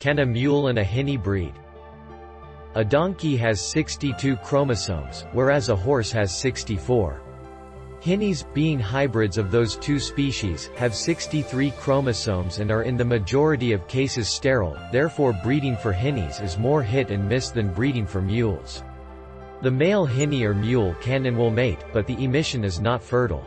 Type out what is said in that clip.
Can a mule and a hinny breed? A donkey has 62 chromosomes, whereas a horse has 64. Hinnies, being hybrids of those two species, have 63 chromosomes and are in the majority of cases sterile, therefore breeding for hinnies is more hit and miss than breeding for mules. The male hinny or mule can and will mate, but the emission is not fertile.